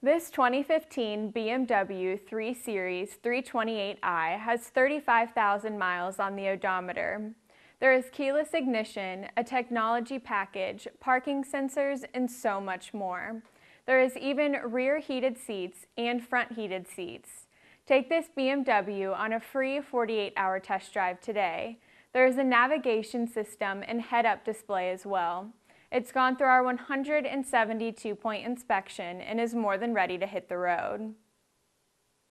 This 2015 BMW 3 Series 328i has 35,000 miles on the odometer. There is keyless ignition, a technology package, parking sensors, and so much more. There is even rear heated seats and front heated seats. Take this BMW on a free 48-hour test drive today. There is a navigation system and head-up display as well. It's gone through our 172 point inspection and is more than ready to hit the road.